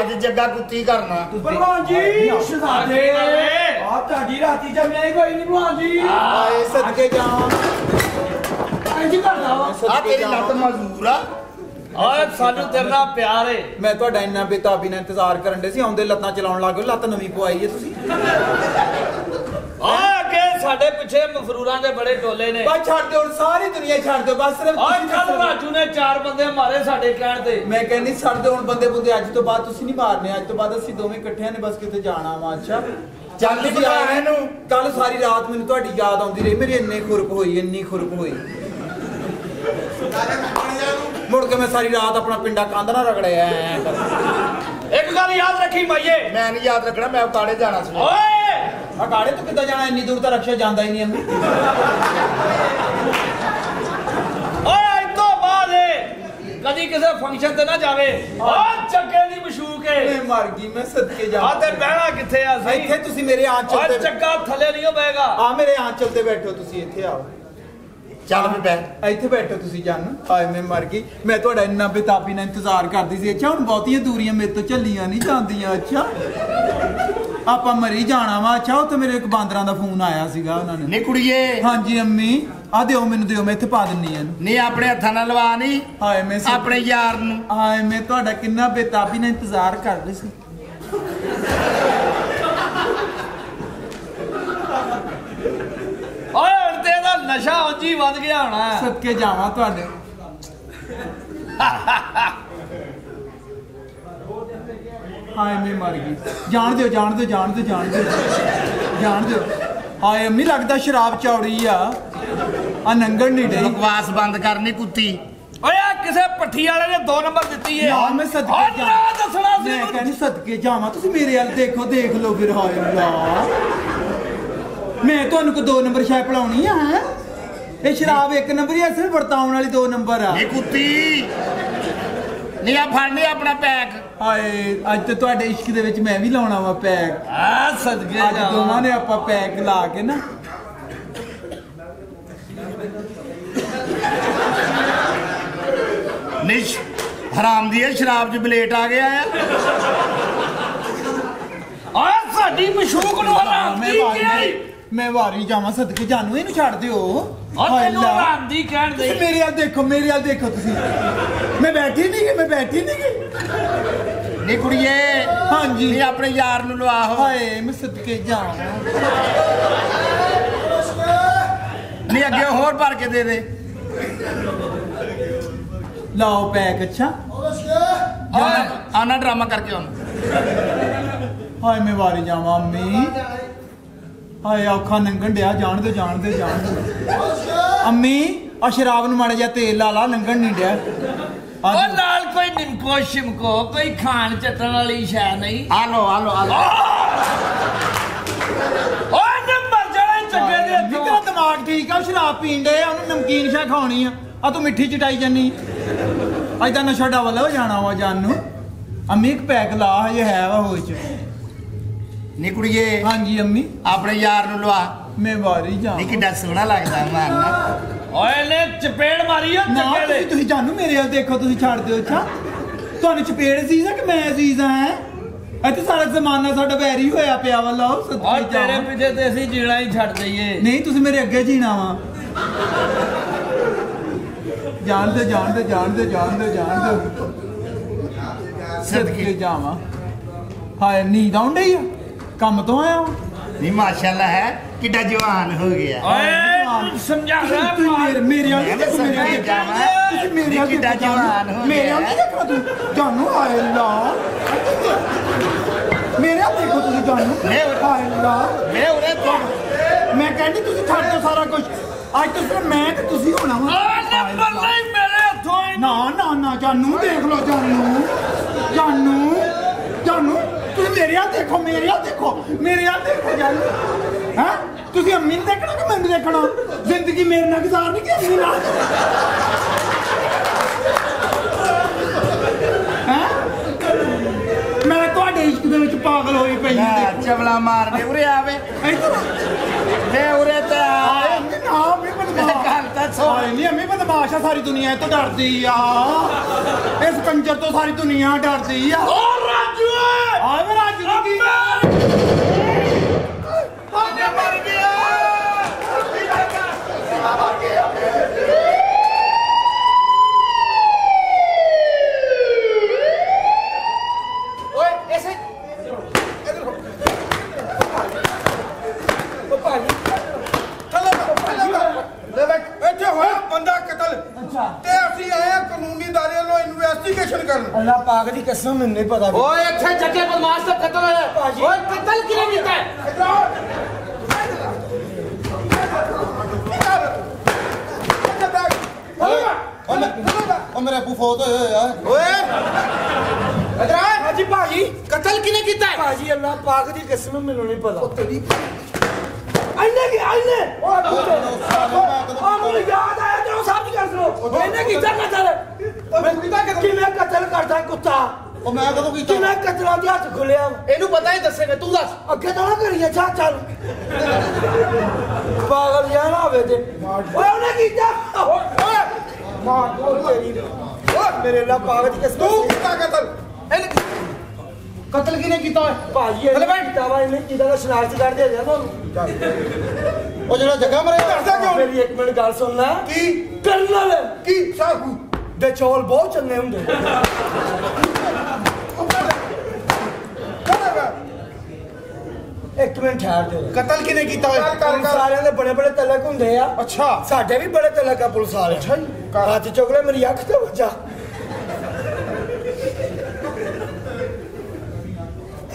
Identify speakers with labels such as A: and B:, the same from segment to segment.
A: ਅੱਜ ਜੱਗਾ ਕੁੱਤੀ ਕਰਨਾ।
B: ਭਲਵਾਨ ਜੀ ਸ਼ਹਜ਼ਾਦੇ ਆ ਤੁਹਾਡੀ ਰਾਤੀ ਜੰਮਿਆ ਕੋਈ ਨਹੀਂ ਭਲਵਾਨ ਜੀ।
C: ਆਏ ਸਦਕੇ ਜਾਵਾਂ।
B: ਇੰਜ ਕਰਦਾ ਵਾ।
A: ਆ ਤੇਰੀ ਲੱਤ ਮਜ਼ਦੂਰ ਆ।
D: ਓਏ ਸਾਨੂੰ ਤੇਰੇ ਨਾਲ ਪਿਆਰ ਏ।
C: ਮੈਂ ਤੁਹਾਡਾ ਇੰਨਾ ਬੇਤਾਬੀ ਨਾਲ ਇੰਤਜ਼ਾਰ ਕਰਨ ਦੇ ਸੀ ਆਉਂਦੇ ਲੱਤਾਂ ਚਲਾਉਣ ਲੱਗ ਗਏ ਲੱਤ ਨਵੀਂ ਪਵਾਈ ਹੈ ਤੁਸੀਂ।
D: ਓਏ ਸਾਡੇ ਪਿੱਛੇ ਮਫਰੂਰਾਂ ਦੇ ਬੜੇ ਟੋਲੇ ਨੇ।
C: ਬਸ ਛੱਡ ਦਿਓ ਹੁਣ ਸਾਰੀ ਦੁਨੀਆ ਛੱਡ ਦਿਓ ਬਸ ਸਿਰਫ ਤੁਸੀਂ
D: ਕੱਲ ਰਾਜੂ ਨੇ ਚਾਰ ਬੰਦੇ ਮਾਰੇ ਸਾਡੇ ਕਹਿਣ ਤੇ।
C: ਮੈਂ ਕਹਿੰਦੀ ਛੱਡ ਦਿਓ ਹੁਣ ਬੰਦੇ ਬੁੰਦੇ ਅੱਜ ਤੋਂ ਬਾਅਦ ਤੁਸੀਂ ਨਹੀਂ ਮਾਰਨੇ ਅੱਜ ਤੋਂ ਬਾਅਦ ਅਸੀਂ ਦੋਵੇਂ ਇਕੱਠਿਆਂ ਨੇ ਬਸ ਕਿਤੇ ਜਾਣਾ ਵਾ ਅੱਛਾ।
A: ਚੱਲ ਨੀ ਬਤਾ ਇਹਨੂੰ।
C: ਕੱਲ ਸਾਰੀ ਰਾਤ ਮੈਨੂੰ ਤੁਹਾਡੀ ਯਾਦ ਆਉਂਦੀ ਰਹੀ ਮੇਰੀ ਇੰਨੀ ਖੁਰਕ ਹੋਈ ਇੰਨੀ ਖੁਰਕ ਹੋਈ। ਮੁੜ ਕੇ ਮੈਂ ਸਾਰੀ ਰਾਤ ਆਪਣਾ ਪਿੰਡਾ ਕੰਧ ਨਾਲ ਰਗੜਿਆ ਐਂ
D: ਇੱਕ ਗੱਲ ਯਾਦ ਰੱਖੀ ਮਾਈਏ।
A: ਮੈਂ ਨਹੀਂ ਯਾਦ ਰੱਖਣਾ ਮੈਂ ਉਤਾੜੇ ਜਾਣਾ ਸੀ।
D: ਓਏ!
C: ਆ ਗਾੜੇ ਤੋਂ ਕਿੱਦਾਂ ਜਾਣਾ? ਇੰਨੀ ਦੂਰ ਤਾਂ ਰਕਸ਼ਾ ਜਾਂਦਾ ਹੀ ਨਹੀਂ ਅੰਮੀ
D: ਓਏ ਅੱਜ ਤੋਂ ਬਾਅਦ ਏ ਕਦੀ ਕਿਸੇ ਫੰਕਸ਼ਨ ਤੇ ਨਾ ਜਾਵੇ। ਓ ਚੱਕੇ ਦੀ ਮਸ਼ੂਕ ਏ।
C: ਮੈਂ ਮਰ ਗਈ ਮੈਂ ਸਦਕੇ
D: ਆ
C: ਜਾ
D: ਤੇ ਬਹਿਣਾ ਕਿੱਥੇ ਆ ਸਹੀ
C: ਇੱਥੇ ਤੁਸੀਂ ਮੇਰੇ ਆਂਚਲ
D: ਓਏ
C: ਤੇ
D: ਚੱਕਾ ਥੱਲੇ ਨਹੀਂ ਹੋਵੇਗਾ
C: ਆ ਮੇਰੇ ਆਂਚਲ ਤੇ ਬੈਠੋ ਤੁਸੀਂ ਇੱਥੇ ਆਓ।
A: ਚੱਲ ਵੀ ਬੈ
C: ਇੱਥੇ ਬੈਠੋ ਤੁਸੀਂ ਜਾਨ। ਹਾਏ ਮੈਂ ਮਰ ਗਈ। ਮੈਂ ਤੁਹਾਡਾ ਇੰਨਾ ਬੇਤਾਬੀ ਨਾਲ ਇੰਤਜ਼ਾਰ ਕਰਦੀ ਸੀ। ਅੱਛਾ ਹੁਣ ਬਹੁਤੀਆਂ ਦੂਰੀਆਂ ਮੇਰੇ ਤੋਂ ਝੱਲੀਆਂ ਨਹੀਂ ਜਾਂਦੀਆਂ ਅੱਛਾ। ਆਪਾਂ ਮਰੀ ਜਾਣਾ ਵਾ। ਅੱਛਾ ਉੱਥੇ ਮੇਰੇ ਇੱਕ ਬਾਂਦਰਾਂ ਦਾ ਫੋਨ ਆਇਆ ਸੀਗਾ ਉਹਨਾਂ ਨੇ।
A: ਨੀ ਕੁੜੀਏ।
C: ਹਾਂਜੀ ਅੰਮੀ ਆ ਦਿਓ ਮੈਨੂੰ ਦਿਓ ਮੈਂ ਇੱਥੇ ਪਾ ਦਿੰਨੀ ਆ ਇਹਨੂੰ।
A: ਨੀ ਆਪਣੇ ਹੱਥਾਂ ਨਾਲ ਲਵਾ ਨਹੀਂ
C: ਹਾਏ ਮੈਂ
A: ਆਪਣੇ ਯਾਰ ਨੂੰ।
C: ਹਾਏ ਮੈਂ ਤੁਹਾਡਾ ਕਿੰਨਾ ਬੇਤਾਬੀ ਨਾਲ ਇੰਤਜ਼ਾਰ ਕਰ ਰਹੀ ਸੀ।
D: ਓਏ ਹੁਣ ਤੇ ਇਹਦਾ ਨਸ਼ਾ ਹੀ ਵੱਧ ਗਿਆ ਹੋਣਾ।
C: ਸਦਕੇ ਜਾਵਾਂ ਤੁਹਾਡੇ। ਹਾਏ ਮੈਂ ਮਰ ਗਈ। ਜਾਣ ਦਿਓ ਜਾਣ ਦਿਓ ਜਾਣ ਦਿਓ ਜਾਣ ਦਿਓ। ਜਾਣ ਦਿਓ। ਹਾਏ ਅੰਮੀ ਲੱਗਦਾ ਸ਼ਰਾਬ ਚੌੜੀ ਆ। ਆ ਨੰਗਣ ਨਹੀਂ ਡਈ।
A: ਬਕਵਾਸ ਬੰਦ ਕਰਨੀ ਕੁੱਤੀ।
D: ਓਏ ਆ ਕਿਸੇ ਪੱਠੀ ਵਾਲੇ ਨੇ ਦੋ ਨੰਬਰ ਦਿੱਤੀ ਏ।
C: ਯਾਰ ਮੈਂ ਸਦਕੇ
D: ਓਏ ਨਾ ਦੱਸਣਾ ਸੀ
C: ਮੈਂ
D: ਮੈਨੂੰ।
C: ਕਹਿੰਦੀ ਸਦਕੇ ਜਾਵਾਂ। ਤੁਸੀਂ ਮੇਰੇ ਵੱਲ ਦੇਖੋ ਦੇਖ ਲਓ ਫਿਰ ਹਾਏ ਅੱਲਾ। ਮੈਂ ਤੁਹਾਨੂੰ ਕੋ ਦੋ ਨੰਬਰ ਸ਼ਾਇ ਪਲਾਉਣੀ ਆ ਹੈਂ? ਇਹ ਸ਼ਰਾਬ ਇੱਕ ਨੰਬਰ ਹੀ ਸਿਰਫ ਵਰਤਾਉਣ ਵਾਲੀ ਦੋ ਨੰਬਰ ਆ।
A: ਨੀ ਕੁੱਤੀ। ਨੀ ਆ ਫੜ ਲਈ ਆਪਣਾ ਪੈਕ।
C: ਹਾਏ ਅੱਜ ਤੇ ਤੁਹਾਡੇ ਇਸ਼ਕ ਦੇ ਵਿੱਚ ਮੈਂ ਵੀ ਲਾਉਣਾ ਵਾ ਪੈਕ।
D: ਆ ਸਦਕੇ
C: ਅੱਜ ਦੋਵਾਂ ਨੇ ਆਪਾਂ ਪੈਕ ਲਾ ਕੇ ਨਾ।
A: ਨਿਸ਼ ਹਰਾਮ ਦੀ ਇਹ ਸ਼ਰਾਬ 'ਚ ਬਲੇਟ ਆ ਗਿਆ ਆ।
D: ਓਏ ਸਾਡੀ ਮਸ਼ੂਕ ਨੂੰ ਹਰਾਮ
C: ਮੈਂ
D: ਦੀ
C: ਵਾਰੀ
D: ਕੀ
C: ਮੈਂ ਵਾਰੀ ਜਾਵਾਂ ਸਦਕੇ ਜਾਨੂੰ ਇਹਨੂੰ ਛੱਡ ਦਿਓ।
D: ਓ
C: ਹਾਏ
D: ਤੈਨੂੰ
C: ਅੱਲਾ।
D: ਹਰਾਮ ਦੀ ਕਹਿਣ ਦੇ।
C: ਮੇਰੇ ਵੱਲ ਦੇਖੋ ਮੇਰੇ ਵੱਲ ਦੇਖੋ ਤੁਸੀਂ। ਮੈਂ ਬੈਠੀ ਨਹੀਂ ਕਿ ਮੈਂ ਬੈਠੀ ਨਹੀਂ ਕਿ
A: ਨੀ ਕੁੜੀਏ
C: ਹਾਂਜੀ।
A: ਨੀ ਆਪਣੇ ਯਾਰ ਨੂੰ ਲਵਾ ਹੋ
C: ਹਾਏ ਮੈਂ ਸਦਕੇ ਜਾਵਾਂ।
A: ਨੀ ਅੱਗੇ ਹੋਰ ਭਰ ਕੇ ਦੇ ਦੇ।
C: ਲਾਓ ਪੈਕ ਅੱਛਾ।
A: ਆਨਾ ਡਰਾਮਾ ਕਰਕੇ ਆਉਣਾ।
C: ਹਾਏ ਮੈਂ ਵਾਰੀ ਜਾਵਾਂ ਅੰਮੀ। ਹਾਏ ਔਖਾ ਨੰਗਣ ਡਿਆ ਜਾਣ ਦੇ ਜਾਣ ਦੇ ਜਾਣ ਦੇ। ਅੰਮੀ ਆ ਸ਼ਰਾਬ ਨੂੰ ਮਾੜਾ ਜਿਹਾ ਤੇਲ ਲਾ ਲਾ ਨੰਗਣ ਨਹੀਂ ਡਿਆ। ਆ ਦਿਓ।
D: ਨਾਲ ਕੋਈ ਨਿੰਕੋ ਸ਼ਿਮਕੋ ਕੋਈ ਖਾਣ ਚੱਟਣ ਵਾਲੀ ਸ਼ੈ ਨਹੀਂ।
A: ਆ ਲੋ ਆ ਲੋ ਆ ਲੋ
D: ਓ ਨੰਬਰ ਜਿਹੜਾ ਚੱਕੇ ਦੇ
C: ਅੰਮੀ ਤੇਰਾ
D: ਹੱਥੋਂ
C: ਦਿਮਾਗ ਠੀਕ ਆ ਸ਼ਰਾਬ ਪੀਣ ਦੇ ਉਹਨੂੰ ਨਮਕੀਨ ਸ਼ਾ ਖਾਣੀ ਆ। ਆ ਤੂੰ ਮਿੱਠੀ ਚਟਾਈ ਜਾਨੀ ਅੱਜ ਤਾਂ ਨਸ਼ਾ ਡਬਲ ਹੋ ਜਾਣਾ ਵਾ ਜਾਨ ਨੂੰ। ਅੰਮੀ ਇੱਕ ਪੈਕ ਲਾ ਹਜੇ ਹੈ ਵਾ ਹੋਈ ਚ।
A: ਨੀ ਕੁੜੀਏ
C: ਹਾਂਜੀ ਅੰਮੀ।
A: ਆਪਣੇ ਯਾਰ ਨੂੰ ਲਵਾ।
C: ਮੈਂ ਵਾਰੀ ਜਾ
A: ਨੀ ਕਿੱਡਾ ਸੋਹਣਾ ਲੱਗਦਾ ਮਾਰਨਾ।
D: ਓਏ ਨੇ ਚਪੇੜ ਮਾਰੀ ਓ
C: ਨਾ
D: ਚੱਕੇ
C: ਤੁਸੀਂ
D: ਦੇ।
C: ਤੁਸੀਂ ਜਾਨੂ ਮੇਰੇ ਵੱਲ ਦੇਖੋ ਤੁਸੀਂ ਛੱਡ ਦਿਓ ਅੱਛਾ? ਤੁਹਾਨੂੰ ਚਪੇੜ ਸੀ ਕਿ ਮੈਂ ਅਜ਼ੀਜ਼ ਆ ਹੈ? ਇੱਥੇ ਸਾਰਾ ਜ਼ਮਾਨਾ ਸਾਡਾ ਵੈਰੀ ਹੋਇਆ ਪਿਆ ਵਾ ਲਓ
D: ਓ
C: ਸੱਚੀ
D: ਤੇਰੇ
C: ਜਾਵਾਂ।
D: ਪਿੱਛੇ ਤੇ ਅਸੀਂ ਜੀਣਾ ਹੀ ਛੱਡ ਦਈਏ।
C: ਨਹੀਂ ਤੁਸੀਂ ਮੇਰੇ ਅੱਗੇ ਜੀਣਾ ਵਾ। ਜਾਣਦੇ ਜਾਣਦੇ ਜਾਣਦੇ ਜਾਣਦੇ ਜਾਣਦੇ ਸਦਕੇ ਜਾਵਾਂ। ਹਾਏ ਨੀਂਦ ਆਉਣ ਡਈ ਆ? ਕੰਮ ਤੋਂ ਆਇਆ ਵਾਂ।
A: ਨੀ ਮਾਸ਼ਾਅੱਲਾ ਹੈ। ਕਿੱਡਾ ਜਵਾਨ ਹੋ ਗਿਆ।
D: ਓਏ ਸਮਝਾ
C: ਤੁਸੀਂ ਮੇਰੇ ਮੇਰੇ। ਵਾਲੀ
A: ਤਾਂ
C: ਮੇਰੇ ਵਾਲੀ। ਤੁਸੀਂ ਮੇਰੇ ਵਾਲੀ
A: ਕਿੱਡਾ ਜਵਾਨ ਹੋ
C: ਮੇਰੇ। ਵਾਲੀ ਦੇਖੋ ਤੂੰ ਜਾਨੂ ਹਾਏ ਅੱਲਾ। ਮੇਰੇ ਵਾਲ ਦੇਖੋ ਤੁਸੀਂ ਜਾਨੂ
A: ਮੈਂ ਉਰੇ-
C: ਹਾਏ ਅੱਲਾ।
A: ਮੈਂ ਉਰੇ ਤੋਂ
C: ਮੈਂ ਕਹਿੰਦੀ ਤੁਸੀਂ ਛੱਡ ਦਿਓ ਸਾਰਾ ਕੁਝ ਅੱਜ ਤੋਂ ਸਿਰਫ ਮੈਂ ਤੇ ਤੁਸੀਂ ਹੋਣਾ ਵਾ।
D: ਨੰਬਰ ਨਹੀਂ ਮੇਰੇ ਹੱਥੋਂ
C: ਨਾ ਨਾ ਨਾ ਜਾਨੂ ਦੇਖ ਲਓ ਜਾਨੂ ਜਾਨੂ ਜਾਨੂ ਤੁਸੀਂ ਮੇਰੇ ਆ ਦੇਖੋ ਮੇਰੇ ਆ ਦੇਖੋ ਮੇਰੇ ਆ ਦੇਖੋ ਜਾਨੂ ਹਾਂ? ਤੁਸੀਂ ਅੰਮੀ ਨੂੰ ਦੇਖਣਾ ਕਿ ਮੈਨੂੰ ਦੇਖਣਾ? ਜ਼ਿੰਦਗੀ ਮੇਰੇ ਨਾਲ ਗੁਜ਼ਾਰਨੀ ਕਿ ਅੰਮੀ ਨਾਲ। ਹੈਂ? ਮੈਂ ਤੁਹਾਡੇ ਇਸ਼ਕ ਦੇ ਵਿੱਚ ਪਾਗਲ ਹੋਈ ਪਈ ਹਾਂ।
A: ਲੈ। ਚਵਲਾ ਮਾਰ ਦੇ ਉਰੇ ਆਵੇ।
C: ਇੱਧਰ
A: ਮੈਂ ਉਰੇ ਤੇ ਆ।
C: ਆਏ ਅੰਮੀ ਨਾ ਅੰਮੀ ਬਦਮਾਸ਼।
A: ਗੱਲ ਤਾਂ ਸੁਣ।
C: ਹਾਏ ਨਹੀਂ ਅੰਮੀ ਬਦਮਾਸ਼ ਆ ਸਾਰੀ ਦੁਨੀਆ ਇਹ ਤੋਂ ਡਰਦੀ ਆ। ਇਸ ਕੰਜਰ ਤੋਂ ਸਾਰੀ ਦੁਨੀਆ ਡਰਦੀ ਆ।
D: ਓ ਰਾਜੂ
C: ਮਰ ਗਿਆ
E: ਓਏ ਐਸੇ ਉਹ ਭਾਜੀ
B: ਥੱਲੇ ਲੈ ਬੈਠ ਇੱਥੇ ਹੋਇਆ ਬੰਦਾ ਕਤਲ ਤੇ ਅਸੀਂ ਆਏ ਆ ਕਾਨੂੰਨੀ ਦਾਇਰੇ ਨੂੰ ਇਨਵੈਸਟੀਗੇਸ਼ਨ ਕਰਨ
E: ਅੱਲਾਹ ਪਾਕ ਦੀ ਕਸਮ ਮੈਨੂੰ ਨਹੀਂ ਪਤਾ ਵੀ।
F: ਓਏ ਇੱਥੇ ਜੱਗੇ ਬਦਮਾਸ਼ ਦਾ ਕਤਲ ਹੋਇਆ
E: ਭਾਜੀ।
F: ਓਏ ਕਤਲ ਕਿਹਨੇ ਕੀਤਾ ਹੈ?
G: ਉਹ ਮੇਰੇ ਅੱਬੂ ਫੌਤ ਹੋਏ ਹੋਏ ਆ
B: ਓਏ ਇਧਰ
E: ਭਾਜੀ ਭਾਜੀ
C: ਕਤਲ ਕਿਨੇ ਕੀਤਾ ਹੈ
E: ਭਾਜੀ ਅੱਲਾਹ ਪਾਕ ਦੀ ਕਸਮ ਮੈਨੂੰ ਨਹੀਂ ਪਤਾ ਆਇਨੇ ਕੀ ਆਇਨੇ ਉਹ ਆ ਮੈਨੂੰ ਯਾਦ ਆਇਆ ਤੇ ਉਹ ਸਭ ਦੀ ਕਰ ਸੁਣੋ ਇਹਨੇ ਕੀਤਾ ਕਤਲ
G: ਉਹ ਮੈਂ ਕਦੋਂ ਕੀਤਾ?
E: ਕਿਵੇਂ ਕਤਲਾਂ ਦੇ ਹੱਥ ਖੁੱਲਿਆ
F: ਇਹਨੂੰ ਪਤਾ ਹੀ ਦੱਸੇਗਾ ਤੂੰ ਦੱਸ।
E: ਅੱਗੇ ਤਾਂ ਨਾ ਕਰੀਏ ਚਾ ਚੱਲ। ਪਾਗਲ ਜਿਹਾ ਨਾ ਹੋਵੇ ਤੇ। ਓਏ ਉਹਨੇ ਕੀਤਾ? ਓਏ ਮਾਰ ਉਹ ਤੇਰੀ। ਓਏ। ਮੇਰੇ ਲਾ ਪਾਗਲ ਦੀ ਕਸਮ
B: ਤੂੰ ਕੀਤਾ ਕਤਲ?
C: ਕਤਲ ਕਿਨੇ ਕੀਤਾ? ਹੈ
E: ਭਾਜੀ ਇਹਨੇ ਕੀਤਾ ਵਾ ਇਹਨੇ ਜਿਹਦਾ ਦਾ ਸ਼ਨਾਖਤ ਕਰ ਦੇ ਜਾ ਤੁਹਾਨੂੰ।
G: ਉਹ ਜਿਹੜਾ ਜੱਗਾ ਮਰਿਆ
B: ਦੱਸਦਾ ਕਿਉਂ ਨੀ?
E: ਮੇਰੀ ਇੱਕ ਮਿੰਟ ਗੱਲ ਸੁਣ ਲੈ।
B: ਕੀ?
E: ਕਰਨਲ।
B: ਕੀ? ਸਾਹੂ।
E: ਦੇ ਚੌਲ ਬਹੁਤ ਚੰਗੇ ਹੁੰਦੇ। ਇੱਕ ਮਿੰਟ ਠਹਿਰ ਦੇ
C: ਕਤਲ ਕਿਨੇ ਕੀਤਾ
B: ਕਰ
C: ਹੈ
B: ਕਰ
E: ਪੁਲਿਸ ਵਾਲਿਆਂ ਦੇ ਬੜੇ ਬੜੇ ਤਲਕ ਹੁੰਦੇ ਆ।
C: ਅੱਛਾ।
E: ਸਾਡੇ ਵੀ ਬੜੇ ਤਲਕ ਆ ਪੁਲਿਸ ਵਾਲੇ
B: ਅੱਛਾ।
E: ਹੱਥ ਚੁਗਲੇ ਮੇਰੀ ਅੱਖ ਤੇ ਵੱਜਾ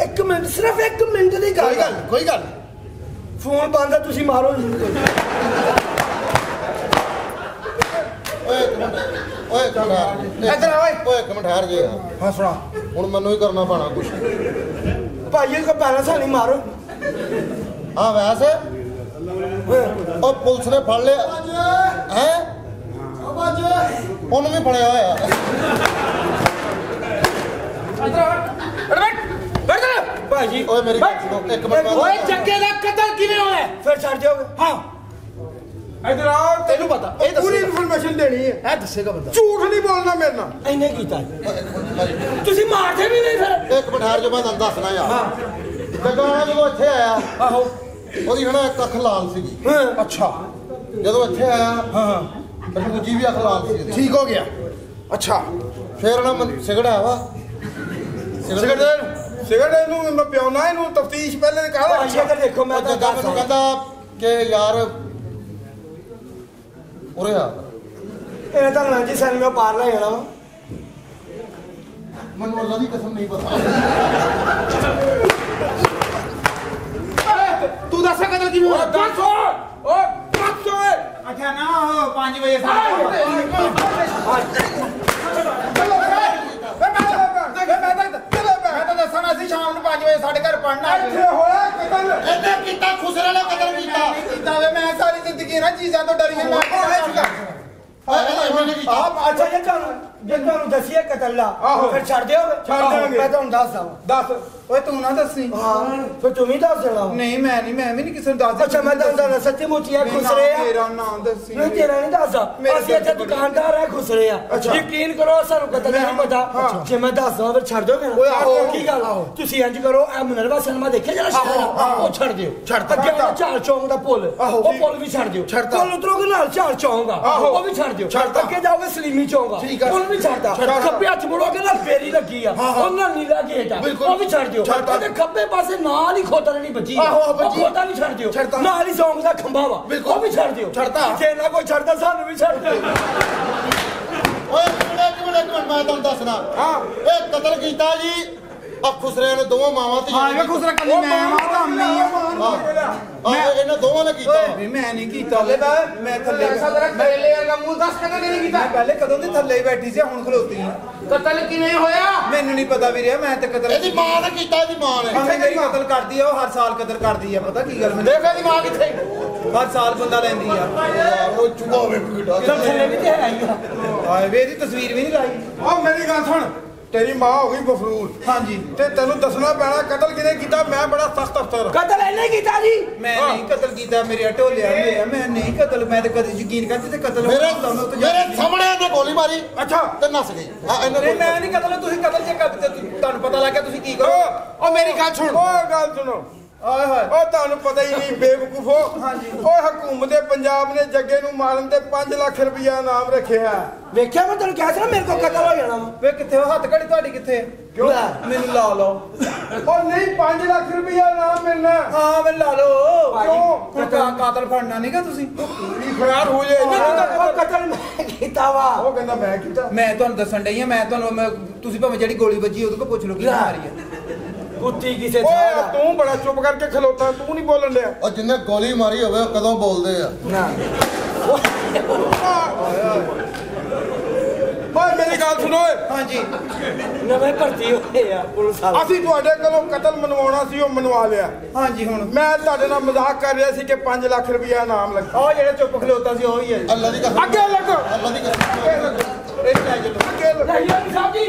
E: ਇੱਕ ਮਿੰਟ ਸਿਰਫ ਇੱਕ ਮਿੰਟ ਦੀ ਗੱਲ
C: ਕੋਈ ਗੱਲ ਕੋਈ ਗੱਲ।
E: ਫੋਨ ਬੰਦ ਆ ਤੁਸੀਂ ਮਾਰੋ ਜੀ।
G: ਓਏ ਓਏ
C: ਇੱਧਰ ਆ ਓਏ।
G: ਓਏ ਇੱਕ ਮਿੰਟ ਠਹਿਰ ਜੇ।
C: ਹਾਂ ਸੁਣਾ।
G: ਹੁਣ ਮੈਨੂੰ ਹੀ ਕਰਨਾ ਪੈਣਾ ਕੁਛ।
E: ਭਾਈ ਕੋ ਪੈਣਾ ਸਾਨੀ ਮਾਰੋ।
G: ਹਾਂ ਵੈਸੇ। ਉਹ ਪੁਲਿਸ ਨੇ ਫੜ ਲਿਆ। ਹੈ? ਉਹਨੂੰ ਵੀ ਫੜਿਆ ਹੋਇਆ।
E: ਭਾਜੀ
G: ਓਏ ਮੇਰੀ ਗੱਲ ਸੁਣੋ ਇੱਕ ਮਿੰਟ। ਮੈਂ-
F: ਓਏ ਜੱਗੇ ਦਾ ਕਤਲ ਕਿਵੇਂ ਹੋਇਆ?
E: ਫਿਰ ਛੱਡ ਜਾਓਗੇ?
C: ਹਾਂ।
B: ਇਧਰ ਆ
C: ਤੈਨੂੰ ਪਤਾ। ਇਹ
B: ਪੂਰੀ ਇਨਫੋਰਮੇਸ਼ਨ ਦੇਣੀ ਹੈ।
C: ਇਹ ਦੱਸੇਗਾ ਬੰਦਾ।
B: ਝੂਠ ਨਹੀਂ ਬੋਲਣਾ ਮੇਰੇ ਨਾਲ।
E: ਇਹਨੇ ਕੀਤਾ ਤੁਸੀਂ ਮਾਰਦੇ ਵੀ ਨਹੀਂ ਫਿਰ।
G: ਇੱਕ ਮਿੰਟ ਠਹਿਰ ਜੋ ਮੈਂ ਤੁਹਾਨੂੰ ਦੱਸਣਾ ਯਾਰ। ਵਾਲਾ ਜਦੋਂ ਇੱਥੇ ਆਇਆ
C: ਆਹੋ।
G: ਉਹਦੀ ਹਨਾ ਇੱਕ ਅੱਖ ਲਾਲ ਸੀਗੀ।
C: ਅੱਛਾ।
G: ਜਦੋਂ ਇੱਥੇ ਆਇਆ ਹਾਂ ਫਿਰ ਦੂਜੀ ਵੀ ਅੱਖ ਲਾਲ ਸੀ ਉਹਦੀ।
C: ਠੀਕ ਹੋ ਗਿਆ। ਅੱਛਾ।
G: ਫਿਰ ਨਾ ਮੈਂ ਸਿਗੜ ਆਇਆ ਵਾ।
B: ਸਿਗਰਟ ਦੇ। ਸਿਗਰਟ ਇਹਨੂੰ ਮੈਂ ਪਿਉਣਾ ਇਹਨੂੰ ਤਫਤੀਸ਼ ਪਹਿਲੇ ਕਹਾ
E: ਭਾਜੀ ਇੱਧਰ ਦੇਖੋ ਮੈਂ ਤਾਂ
G: ਜੱਗਾ ਮੈਨੂੰ ਕਹਿੰਦਾ ਕਿ ਯਾਰ ਉਰੇ ਆ।
E: ਇਹਨੇ ਤਾਂ ਲਾਂਜੀ ਸਾਲ ਮੈਂ ਪਾਰ ਲੈ ਜਾਣਾ ਵਾ।
G: ਮੈਨੂੰ ਅੱਲਾ ਦੀ ਕਸਮ ਨਹੀਂ ਪਤਾ
C: ਤੂੰ ਦੱਸ ਕਤਲ ਕਿਵੇਂ ਹੋਇਆ
B: ਦੱਸ ਓਏ ਓ ਦੱਸ ਓਏ
C: ਅੱਛਾ ਨਾ ਉਹ 5 ਵਜੇ ਮੈਂ ਸ਼ਾਮ ਨੂੰ 5 ਵਜੇ ਸਾਡੇ ਘਰ ਪੜਨਾ
B: ਇੱਥੇ ਹੋਇਆ ਕਤਲ
G: ਇਹਨੇ ਕੀਤਾ ਖੁਸਰੇ ਨੇ ਕਤਲ ਕੀਤਾ
C: ਕੀਤਾ ਵੇ ਮੈਂ ਸਾਰੀ ਜ਼ਿੰਦਗੀ ਨਾ ਚੀਜ਼ਾਂ ਤੋਂ ਡਰੀ
G: ਕੀਤਾ
E: ਆਪ ਅੱਛਾ ਜੇ ਤੁਹਾਨੂੰ ਜੇ ਤੁਹਾਨੂੰ ਦਸੀਏ ਕਤਲਾ
B: ਆਹੋ।
E: ਫਿਰ ਛੱਡ ਦਿਓਗੇ
B: ਛੱਡ ਦਿਆਂਗੇ।
E: ਮੈਂ ਤੁਹਾਨੂੰ ਦੱਸਦਾ ਵਾਂ।
B: ਦੱਸ
C: ਓਏ ਤੂੰ ਨਾ ਦੱਸੀ
E: ਹਾਂ ਫਿਰ ਤੂੰ ਵੀ ਦੱਸ ਦੇਣਾ ਵਾ।
C: ਨਹੀਂ ਮੈਂ ਨਹੀਂ ਮੈਂ ਵੀ ਨਹੀਂ ਕਿਸੇ ਨੂੰ ਦੱਸਦਾ
E: ਅੱਛਾ ਮੈਂ ਤੁਹਾਨੂੰ ਦੱਸਦਾ ਸੱਚੀ ਮੁੱਚੀ ਆ
C: ਨਹੀਂ,
E: ਖੁਸਰੇ ਆ
C: ਮੇਰਾ ਨਾਮ ਦੱਸੀ
E: ਨਹੀਂ ਤੇਰਾ ਨਹੀਂ ਦੱਸਦਾ
C: ਮੇਰੇ
E: ਅਸੀਂ ਇੱਥੇ
C: ਸਿਰ ਤੇ
E: ਦੁਕਾਨਦਾਰ ਆ ਖੁਸਰੇ ਆ
C: ਅੱਛਾ।
E: ਯਕੀਨ ਕਰੋ ਸਾਨੂੰ ਕਤਲ ਨਹੀਂ
C: ਮੈਂ-
E: ਪਤਾ। ਜੇ ਮੈਂ ਦੱਸਦਾ ਫਿਰ ਛੱਡ ਦੋਗੇ
C: ਓਏ
E: ਨਾ
C: ਆਹੋ।
E: ਕੀ ਗੱਲ ਆ ਤੁਸੀਂ ਇੰਜ ਕਰੋ ਇਹ ਮਨਰਵਾ ਸਿਨੇਮਾ ਦੇਖਿਆ ਜਰਾ ਸ਼ਹਿਰ
C: ਆਹੋ, ਆਹੋ।
E: ਉਹ ਛੱਡ ਦਿਓ
C: ਛੱਡ।
E: ਅੱਗੇ ਵਾਲਾ ਝਾਲ ਚੌਂਕ ਦਾ ਪੁੱਲ
C: ਆਹੋ।
E: ਉਹ ਪੁੱਲ ਵੀ ਛੱਡ ਦਿਓ
C: ਛੱਡ ਤਾ।
E: ਪੁੱਲ ਉਤਰੋਗੇ ਨਾਲ ਝਾਲ ਚੌਂਕ ਆ
C: ਆਹੋ।
E: ਉਹ ਵੀ ਛੱਡ
C: ਛੱਡ ਤਾ।
E: ਅੱਗੇ ਜਾਓਗੇ ਸਲੀਮੀ ਆ। ਪੁੱਲ ਵੀ ਛੱਡਦਾ। ਖੱਬੇ ਹੱਥ ਮੁੜੋਗੇ ਨਾਲ ਫੇਰੀ ਲੱਗੀ ਆ। ਉਹਨਾਂ ਨੀਲਾ ਗੇਟ ਆ। ਉਹ ਵੀ ਛੱਡ ਦਿਓ। ਉਹਦੇ ਖੱਬੇ ਪਾਸੇ ਨਾਲ ਹੀ ਖੋਤਰ ਨਹੀਂ ਬੱਜੀ ਉਹ। ਖੋਤਾ ਵੀ ਛੱਡ ਦਿਓ। ਨਾਲ ਹੀ ਚੌਂਕ ਦਾ ਖੰਭਾ ਵਾ। ਉਹ ਵੀ ਛੱਡ ਦਿਓ। ਜੇ ਨਾ ਕੋਈ ਛੱਡਦਾ ਸਾਨੂੰ ਵੀ ਛੱਡ ਦਿਓ
G: ਓਏ ਇੱਕ ਮਿੰਟ ਮੈਂ ਤੁਹਾਨੂੰ ਦੱਸਣਾ
B: ਹਾਂ
G: ਇਹ ਕਤਲ ਕੀਤਾ ਜੀ ਆ ਖੁਸਰੇ ਨੇ ਦੋਵਾਂ ਮਾਵਾਂ ਤੇ
C: ਹਾਂ ਇਹ ਖੁਸਰਾ ਕੱਲੀ ਮੈਂ ਆ। ਤਾਂ ਅੰਮੀ ਆ
G: ਮੈਂ ਇਹਨਾਂ ਦੋਵਾਂ ਨੇ ਕੀਤਾ।
C: ਵੀ ਮੈਂ ਨਹੀਂ ਕੀਤਾ। ਵੇ ਮੈਂ ਥੱਲੇ
F: ਮੇਲੇ ਵਰਗਾ ਮੂੰਹ ਦੱਸ ਕਦੋਂ ਨਹੀਂ ਕੀਤਾ।
C: ਮੈਂ ਪਹਿਲੇ ਕਦੋਂ ਦੀ ਥੱਲੇ ਹੀ ਬੈਠੀ ਸੀ ਹੁਣ ਖਲੋਤੀ ਆ।
F: ਕਤਲ ਕਿਵੇਂ ਹੋਇਆ?
C: ਮੈਨੂੰ ਨਹੀਂ ਪਤਾ ਵੀਰੇ ਮੈਂ ਤੇ ਕਤਲ
G: ਇਹਦੀ ਮਾਂ ਨੇ ਕੀਤਾ ਇਹਦੀ ਮਾਂ ਨੇ।
C: ਮੰਮੀ ਮੇਰੀ ਕਤਲ ਕਰਦੀ ਆ ਉਹ ਹਰ ਸਾਲ ਕਤਲ ਕਰਦੀ ਆ ਪਤਾ ਕੀ ਗੱਲ ਮੈਨੂੰ?
F: ਦੇਖ ਇਹਦੀ ਮਾਂ ਕਿੱਥੇ?
C: ਹਰ ਸਾਲ ਬੰਦਾ ਲੈਂਦੀ ਆ।
G: ਉਹ ਚੁਬਾ ਵੇ ਕਿਡਾ
E: ਚੱਲ ਥੱਲੇ ਵੀ ਤੇ ਹੈ ਹੀ ਆ।
C: ਆਏ ਵੇ ਇਹਦੀ ਤਸਵੀਰ ਵੀ ਨਹੀਂ ਲਾਈ।
B: ਓ ਮੇਰੀ ਗੱਲ ਸੁਣ ਤੇਰੀ ਮਾਂ ਹੋ ਗਈ ਮਫਰੂਰ
C: ਹਾਂਜੀ।
B: ਤੇ ਤੈਨੂੰ ਦੱਸਣਾ ਪੈਣਾ ਕਤਲ ਕਿਹਨੇ ਕੀਤਾ? ਮੈਂ ਬੜਾ ਸਖਤ ਅਫਸਰ।
C: ਕਤਲ ਇਹਨੇ ਕੀਤਾ ਜੀ? ਮੈਂ। ਨਹੀਂ ਕਤਲ ਕੀਤਾ ਮੇਰੇ ਢੋਲਿਆ ਹੋਇਆ ਮੈਂ ਨਹੀਂ ਕਤਲ ਮੈਂ ਤੇ ਕਦੇ ਯਕੀਨ ਕਰਦੀ ਤੇ ਕਤਲ
G: ਮੇਰੇ ਮੇਰੇ ਸਾਹਮਣੇ ਇਹਨੇ ਗੋਲੀ ਮਾਰੀ
B: ਅੱਛਾ।
G: ਤੇ ਨੱਸ ਗਈ। ਹਾਂ ਇਹਨੇ
C: ਮੈਂ ਨਹੀਂ ਕਤਲ ਤੁਸੀਂ ਕਤਲ ਜੇ ਕਰਦੇ ਤੁਹਾਨੂੰ ਪਤਾ ਲੱਗ ਗਿਆ ਤੁਸੀਂ ਕੀ ਕਰੋ।
B: ਉਹ ਮੇਰੀ ਗੱਲ ਸੁਣ। ਉਹ ਗੱਲ ਸੁਣੋ।
C: ਆਏ ਹਾਏ।
B: ਉਹ ਤੁਹਾਨੂੰ ਪਤਾ ਹੀ ਨਹੀਂ ਬੇਵਕੂਫੋ
C: ਹਾਂਜੀ।
B: ਉਹ ਹਕੂਮਤ ਪੰਜਾਬ ਨੇ ਜੱਗੇ ਨੂੰ ਮਾਰਨ ਤੇ 5 ਲੱਖ ਰੁਪਇਆ ਇਨਾਮ ਰੱਖਿਆ
C: ਵੇਖਿਆ ਮੈਂ ਤੈਨੂੰ ਕਿਹਾ ਸੀ ਨਾ ਮੇਰੇ ਕੋਲ ਕਤਲ ਹੋ ਜਾਣਾ ਵੇ। ਕਿੱਥੇ ਹੋ ਹੱਥ ਘੜੀ ਤੁਹਾਡੀ ਕਿੱਥੇ?
B: ਕਿਉਂ?
C: ਮੈਨੂੰ ਲਾ ਲਓ।
B: ਉਹ ਨਹੀਂ 5 ਲੱਖ ਰੁਪਇਆ ਇਨਾਮ ਮਿਲਣਾ।
C: ਹਾਂ ਮੈਂ ਲਾ ਲਓ।
B: ਕਿਉਂ?
C: ਕਾ- ਕਾਤਲ ਫੜਨਾ ਨਹੀਂਗਾ ਤੁਸੀਂ?
B: ਪੂਰੀ ਖਰਾਰ ਹੋ ਜੇ
C: ਉਹ ਕਤਲ ਮੈਂ ਕੀਤਾ ਵਾ।
B: ਉਹ ਕਹਿੰਦਾ ਮੈਂ ਕੀਤਾ।
C: ਮੈਂ ਤੁਹਾਨੂੰ ਦੱਸਣ ਡਈ ਆ ਮੈਂ ਤੁਹਾਨੂੰ ਤੁਸੀਂ ਭਾਵੇਂ ਜਿਹੜੀ ਗੋਲੀ ਵੱਜੀ ਉਹਦੇ ਕੋਲ ਪੁੱਛ ਲਓ ਕੀ ਮਾਰੀ ਹੈ ਕੁੱਤੀ ਕਿਸੇ
B: ਓਏ ਤੂੰ ਬੜਾ ਚੁੱਪ ਕਰਕੇ ਖਲੋਤਾ ਤੂੰ ਨਹੀਂ ਬੋਲਣ ਡਿਆ।
G: ਉਹ ਜਿੰਨੇ ਗੋਲੀ ਮਾਰੀ ਹੋਵੇ ਉਹ ਕਦੋਂ ਬੋਲਦੇ ਆ?
C: ਨਾ।
B: ਓਏ ਮੇਰੀ ਗੱਲ ਸੁਣੋ ਓਏ।
C: ਹਾਂਜੀ। ਨਵੇਂ ਭਰਤੀ ਹੋਏ ਆ ਪੁਲਿਸ ਵਾਲੇ।
B: ਅਸੀਂ ਤੁਹਾਡੇ ਕੋਲੋਂ ਕਤਲ ਮਨਵਾਉਣਾ ਸੀ ਉਹ ਮਨਵਾ ਲਿਆ।
C: ਹਾਂਜੀ ਹੁਣ।
B: ਮੈਂ ਤੁਹਾਡੇ ਨਾਲ ਮਜ਼ਾਕ ਕਰ ਰਿਹਾ ਸੀ ਕਿ 5 ਲੱਖ ਰੁਪਇਆ ਇਨਾਮ ਲੱਗਾ।
C: ਉਹ ਜਿਹੜਾ ਚੁੱਪ ਖਲੋਤਾ ਸੀ ਉਹ ਹੀ ਹੈ
G: ਅੱਲਾ ਦੀ ਕਸਮ।
B: ਅੱਗੇ ਲੱਗੋ।
G: ਅੱਲਾ ਦੀ ਕਸਮ।
B: ਅੱਗੇ ਲੱਗੋ।
C: ਇਹ ਲੈ ਚਲੋ
B: ਅੱਗੇ ਲੱਗੋ।
D: ਸਾਹਿਬ ਜੀ